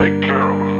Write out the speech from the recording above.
Take care of him.